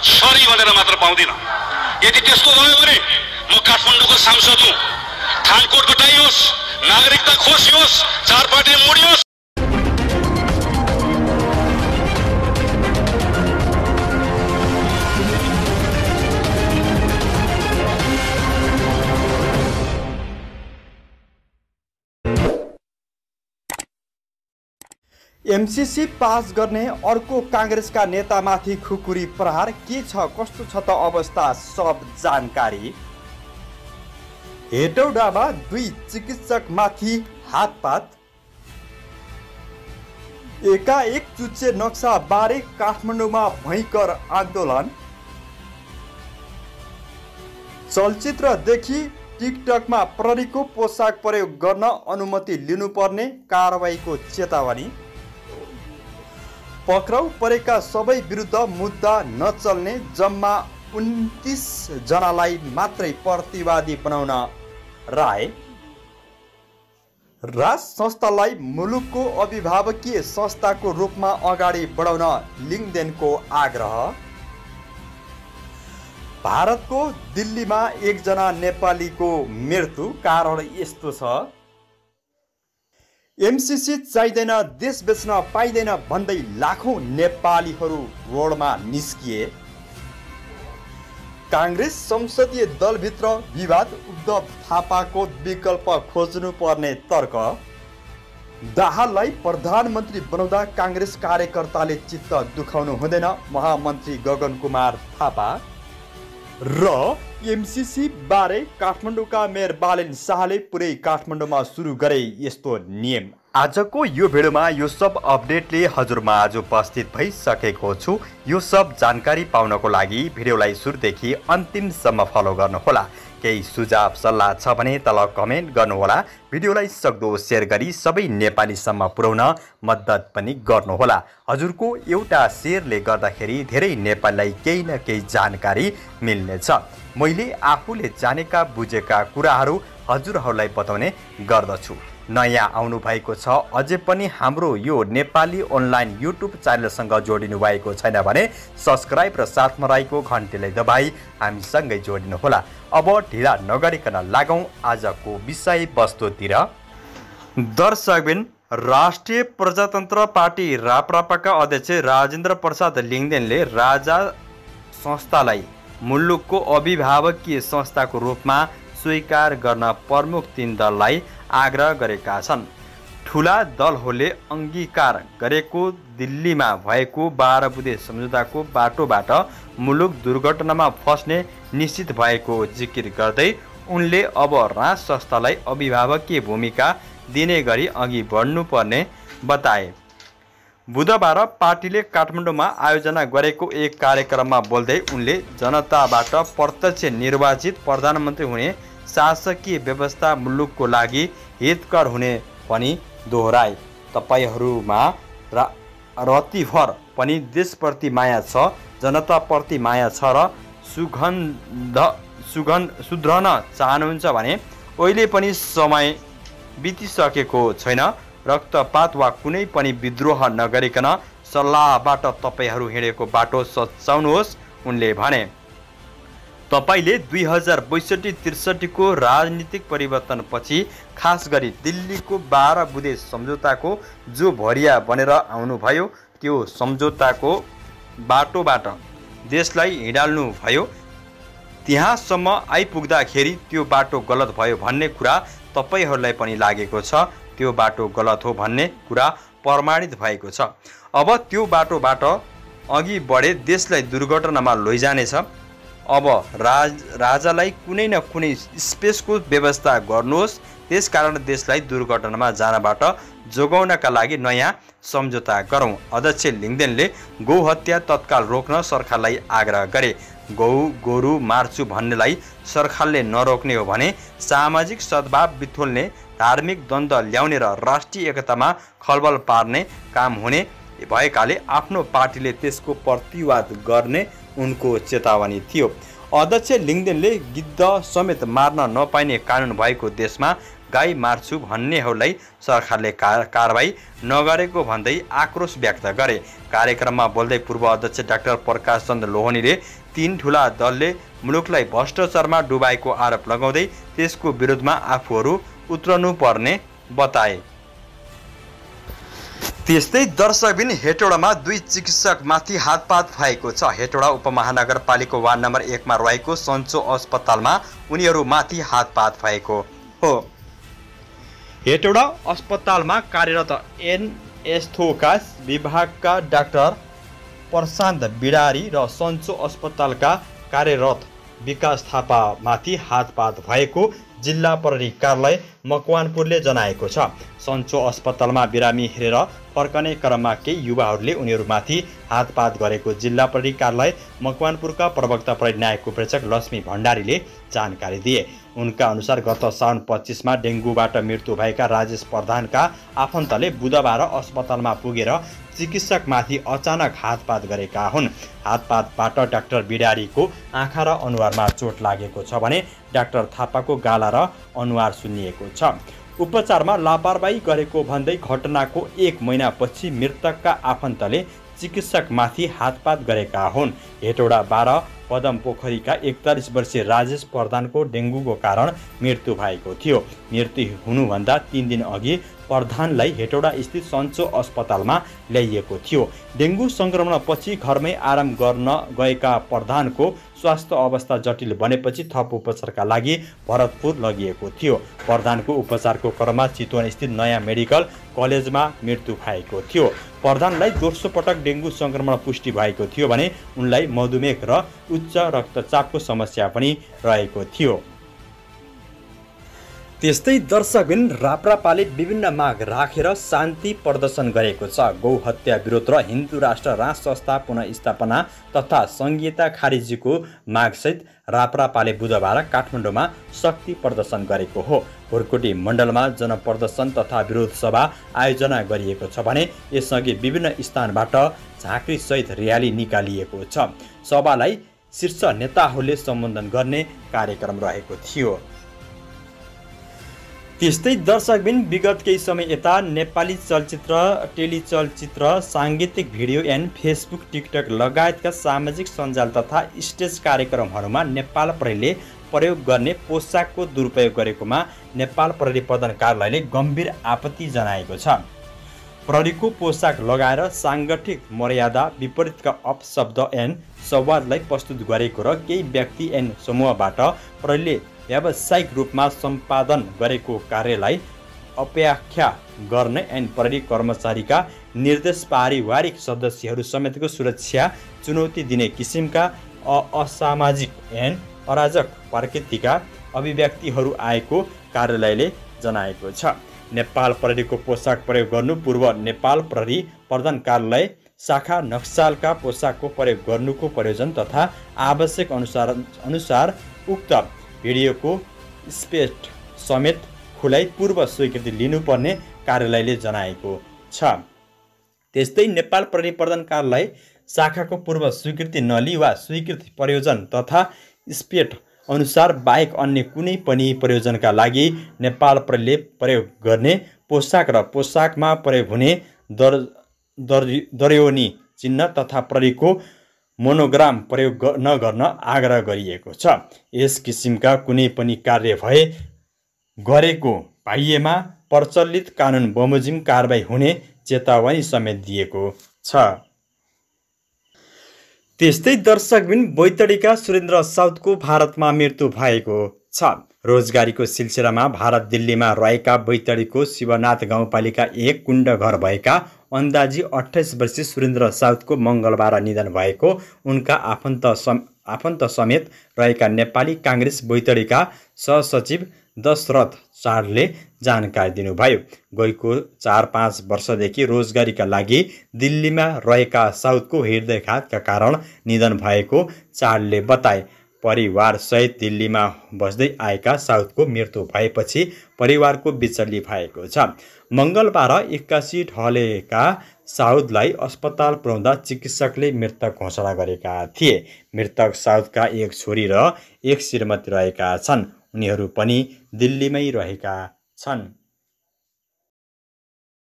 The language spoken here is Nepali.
सरी भनेर मात्र पाउँदिनँ। यदि त्यस्तो भयो भने म काठमाडौँको सांसद हुँ। थानकोट घटाइयोस् नागरिकता खोसियोस् चार पार्टी मुडियोस्। एमसिसी पास गर्ने अर्को काङ्ग्रेसका नेतामाथि खुकुरी प्रहार के छ कस्तो छ त अवस्था सब जानकारी। हेटौडामा दुई चिकित्सकमाथि हातपात। एकाएक चुच्चे नक्सा बारे काठमाडौँमा भयङ्कर आन्दोलन। चलचित्रदेखि टिकटकमा प्रहरीको पोसाक प्रयोग गर्न अनुमति लिनुपर्ने कारवाहीको चेतावनी। पक्राउ परेका सबै विरुद्ध मुद्दा नचल्ने जम्मा उन्तिस जनालाई मात्रै प्रतिवादी बनाउन राय। राज संस्थालाई मुलुकको अभिभावकीय संस्थाको रूपमा अगाडि बढाउन लिङ्गदेनको आग्रह। भारतको दिल्लीमा एकजना नेपालीको मृत्यु कारण यस्तो छ। एमसिसी चाहिँदैन देश बेच्न पाइँदैन भन्दै लाखौँ नेपालीहरू रोडमा निस्किए। काङ्ग्रेस संसदीय दलभित्र विवाद उद्धव थापाको विकल्प खोज्नुपर्ने तर्क। दाहाललाई प्रधानमन्त्री बनाउँदा काङ्ग्रेस कार्यकर्ताले चित्त दुखाउनु हुँदैन महामन्त्री गगन कुमार थापा। र बारे काठमाडौँका मेयर बालेन शाहले पुरै काठमाडौँमा सुरु गरे यस्तो नियम। आजको यो भिडियोमा यो सब अपडेटले हजुरमा आज उपस्थित भइसकेको छु। यो सब जानकारी पाउनको लागि भिडियोलाई सुरुदेखि अन्तिमसम्म फलो गर्नुहोला। केही सुझाव सल्लाह छ भने तल कमेन्ट गर्नुहोला। भिडियोलाई सक्दो सेयर गरी सबै नेपालीसम्म पुर्याउन मद्दत पनि गर्नुहोला। हजुरको एउटा सेयरले गर्दाखेरि धेरै नेपालीलाई केही न केही जानकारी मिल्नेछ। मैले आफूले जानेका बुझेका कुराहरू हजुरहरूलाई बताउने गर्दछु। नयाँ आउनु भएको छ अझै पनि हाम्रो यो नेपाली अनलाइन युट्युब च्यानलसँग जोडिनु भएको छैन भने सब्सक्राइब र साथमा रहेको घन्टीलाई दबाई हामीसँगै जोडिनुहोला। अब ढिला नगरिकन लागौँ आजको विषय वस्तुतिर दर्शकबिन राष्ट्रिय प्रजातन्त्र पार्टी राप्रपाका अध्यक्ष राजेन्द्र प्रसाद लिङ्गदेनले राजा संस्थालाई मुलुकको अभिभावकीय संस्थाको रूपमा स्वीकार गर्न प्रमुख तीन दललाई आग्रह गरेका छन्। ठुला दलहरूले अङ्गीकार गरेको दिल्लीमा भएको बाह्र बुधे सम्झौताको बाटोबाट मुलुक दुर्घटनामा फस्ने निश्चित भएको जिकिर गर्दै उनले अब राज संस्थालाई अभिभावकीय भूमिका दिने गरी अघि बढ्नुपर्ने बताए। बुधबार पार्टीले काठमाडौँमा आयोजना गरेको एक कार्यक्रममा बोल्दै उनले जनताबाट प्रत्यक्ष निर्वाचित प्रधानमन्त्री हुने शासकीय व्यवस्था मुलुकको लागि हितकर हुने पनि दोहोऱ्याए। तपाईँहरूमा रा रतिभर पनि देशप्रति माया छ जनताप्रति माया छ र सुगन्ध सुगन्ध सुध्रन चाहनुहुन्छ भने अहिले पनि समय बितिसकेको छैन। रक्तपात वा कुनै पनि विद्रोह नगरिकन सल्लाहबाट तपाईँहरू हिँडेको बाटो सच्याउनुहोस् उनले भने। तपाईँले दुई हजार बैसठी त्रिसठीको राजनीतिक परिवर्तनपछि खास गरी दिल्लीको बाह्र बुधे सम्झौताको जो भरिया बनेर आउनुभयो त्यो सम्झौताको बाटोबाट देशलाई हिँडाल्नु भयो। त्यहाँसम्म आइपुग्दाखेरि त्यो बाटो गलत भयो भन्ने कुरा तपाईँहरूलाई पनि लागेको छ। त्यो बाटो गलत हो भन्ने कुरा प्रमाणित भएको छ। अब त्यो बाटोबाट अघि बढे देशलाई दुर्घटनामा लैजानेछ। अब राज राजालाई कुनै न कुनै स्पेसको व्यवस्था गर्नुहोस्। त्यसकारण देशलाई दुर्घटनामा जानबाट जोगाउनका लागि नयाँ सम्झौता गरौँ। अध्यक्ष लिङ्गदेनले गौ हत्या तत्काल रोक्न सरकारलाई आग्रह गरे। गौ गोरु मार्छु भन्नेलाई सरकारले नरोक्ने हो भने सामाजिक सद्भाव बिथोल्ने धार्मिक द्वन्द्व ल्याउने र राष्ट्रिय एकतामा खलबल पार्ने काम हुने भएकाले आफ्नो पार्टीले त्यसको प्रतिवाद गर्ने उनको चेतावनी थियो। अध्यक्ष लिङ्गदेनले गिद्ध समेत मार्न नपाइने कानुन भएको देशमा गाई मार्छु भन्नेहरूलाई सरकारले कारवाही नगरेको भन्दै आक्रोश व्यक्त गरे। कार्यक्रममा बोल्दै पूर्व अध्यक्ष डाक्टर प्रकाश चन्द्र लोहनीले तीन ठुला दलले मुलुकलाई भ्रष्टाचारमा डुबाएको आरोप लगाउँदै त्यसको विरुद्धमा आफूहरू उत्रनु पर्ने बताए। त्यस्तै दर्शकबिन हेटौडामा दुई चिकित्सकमाथि हातपात भएको छ। हेटौडा उपमहानगरपालिका वार्ड नम्बर एकमा रहेको सन्चो अस्पतालमा उनीहरूमाथि हातपात भएको हो। हेटौडा अस्पतालमा कार्यरत एनएस्थोका विभागका डाक्टर प्रशान्त बिडारी र सन्चो अस्पतालका कार्यरत विकास थापामाथि हातपात भएको जिल्ला प्रहरी कार्यालय मकवानपुरले जनाएको छ। सन्चो अस्पतालमा बिरामी हेरेर फर्कने क्रममा केही युवाहरूले उनीहरूमाथि हातपात गरेको जिल्ला प्रहरी कार्यालय मकवानपुरका प्रवक्ता प्रहरी न्यायको प्रेक्षक लक्ष्मी भण्डारीले जानकारी दिए। उनका अनुसार गत साउन पच्चिसमा डेङ्गुबाट मृत्यु भएका राजेश प्रधानका आफन्तले बुधबार अस्पतालमा पुगेर चिकित्सकमाथि अचानक हातपात गरेका हुन्। हातपातबाट डाक्टर बिडारीको आँखा र अनुहारमा चोट लागेको छ भने डाक्टर थापाको गाला र अनुहार सुनिएको छ। उपचारमा लापरवाही गरेको भन्दै घटनाको एक महिनापछि मृतकका आफन्तले चिकित्सकमाथि हातपात गरेका हुन्। हेटौडा बाह्र पदम पोखरीका एकतालिस वर्षीय राजेश प्रधानको डेङ्गुको कारण मृत्यु भएको थियो। मृत्यु हुनुभन्दा तिन दिन अघि प्रधानलाई हेटौडा स्थित सन्चो अस्पतालमा ल्याइएको थियो। डेङ्गु सङ्क्रमणपछि घरमै आराम गर्न गएका प्रधानको स्वास्थ्य अवस्था जटिल बनेपछि थप उपचारका लागि भरतपुर लगिएको थियो। प्रधानको उपचारको क्रममा चितवन स्थित नयाँ मेडिकल कलेजमा मृत्यु भएको थियो। प्रधानलाई दोस्रो पटक डेङ्गु सङ्क्रमण पुष्टि भएको थियो भने उनलाई मधुमेह र उच्च रक्तचापको समस्या पनि रहेको थियो। त्यस्तै दर्शकबिन राप्रापाले विभिन्न माग राखेर शान्ति प्रदर्शन गरेको छ। गौ हत्या विरोध र हिन्दू राष्ट्र राज संस्था पुनस्थापना तथा सङ्घीयता खारिजीको मागसहित राप्रापाले बुधबार काठमाडौँमा शक्ति प्रदर्शन गरेको हो। भुरकोटी मण्डलमा जनप्रदर्शन तथा विरोध सभा आयोजना गरिएको छ भने यसअघि विभिन्न स्थानबाट झाँक्रीसहित र्याली निकालिएको छ। सभालाई शीर्ष नेताहरूले सम्बोधन गर्ने कार्यक्रम रहेको थियो। त्यस्तै दर्शकबिन विगत केही समय यता नेपाली चलचित्र टेलिचलचित्र साङ्गीतिक भिडियो एन्ड फेसबुक टिकटक लगायतका सामाजिक सञ्जाल तथा स्टेज कार्यक्रमहरूमा नेपाल प्रहरीले प्रयोग गर्ने पोसाकको दुरुपयोग गरेकोमा नेपाल प्रहरी प्रधान कार्यालयले गम्भीर आपत्ति जनाएको छ। प्रहरीको पोसाक लगाएर साङ्गठिक मर्यादा विपरीतका अपशब्द एन्ड संवादलाई प्रस्तुत गरेको र केही व्यक्ति एन्ड समूहबाट प्रहरीले व्यावसायिक रूपमा सम्पादन गरेको कार्यलाई अप्याख्या गर्ने एन्ड प्रहरी कर्मचारीका निर्देश पारिवारिक सदस्यहरू समेतको सुरक्षा चुनौती दिने किसिमका असामाजिक एन्ड अराजक प्रकृतिका अभिव्यक्तिहरू आएको कार्यालयले जनाएको छ। नेपाल प्रहरीको पोसाक प्रयोग गर्नु पूर्व नेपाल प्रहरी प्रधान कार्यालय शाखा नक्सालका पोसाकको प्रयोग गर्नुको प्रयोजन तथा आवश्यक अनुसार अनुसार उक्त भिडियोको स्पेट समेत खुलाइ पूर्व स्वीकृति लिनुपर्ने कार्यालयले जनाएको छ। त्यस्तै नेपाल प्रहरी प्रधान कार्यालय शाखाको पूर्व स्वीकृति नलिई वा स्वीकृति प्रयोजन तथा स्पेट अनुसार बाहेक अन्य कुनै पनि प्रयोजनका लागि नेपाल प्रहरीले प्रयोग गर्ने पोसाक र पोसाकमा प्रयोग हुने दर दर्योनी चिन्ह तथा प्रहरीको मोनोग्राम प्रयोग नगर्न आग्रह गरिएको छ। यस किसिमका कुनै पनि कार्य भए गरेको पाइएमा प्रचलित कानुन बमोजिम कारवाही हुने चेतावनी समेत दिएको छ। त्यस्तै दर्शकबिन बैतडीका सुरेन्द्र साउदको भारतमा मृत्यु भएको छ। रोजगारीको सिलसिलामा भारत दिल्लीमा रहेका बैतडीको शिवनाथ गाउँपालिका एक कुण्ड घर भएका अन्दाजी अठाइस वर्षीय सुरेन्द्र साउदको मङ्गलबार निधन भएको उनका आफन्त सम आफन्त समेत रहेका नेपाली काङ्ग्रेस बैतडीका सहसचिव दशरथ चाडले जानकारी दिनुभयो। गएको चार पाँच वर्षदेखि रोजगारीका लागि दिल्लीमा रहेका साउदको हृदयघातका कारण निधन भएको चाडले बताए। परिवारसहित दिल्लीमा बस्दै आएका साउदको मृत्यु भएपछि परिवारको बिचल्ली भएको छ। मङ्गलबार एक्कासी ढलेका साउदलाई अस्पताल पुर्याउँदा चिकित्सकले मृतक घोषणा गरेका थिए। मृतक साउदका एक छोरी र एक श्रीमती रहेका छन्। उनीहरू पनि दिल्लीमै रहेका छन्।